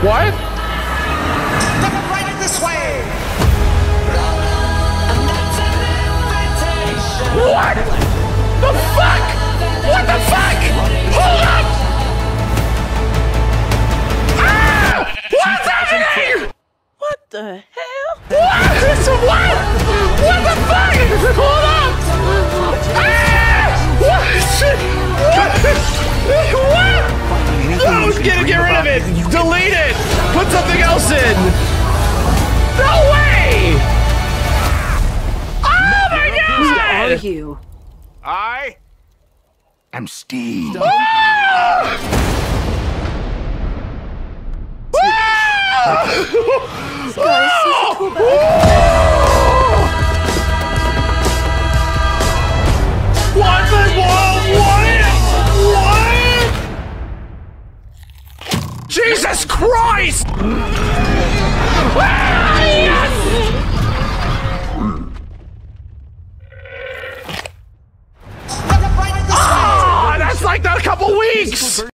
What? Right this way! What? The fuck? What the fuck? Hold up! Ah! What's happening? What the hell? What? What? What the fuck? Hold up! Ah! What? What? Put something else in! No way! Oh my god! Who Are you? I am Steve. Guys, season two Jesus Christ! Ah, yes! Ah, that's like that a couple weeks.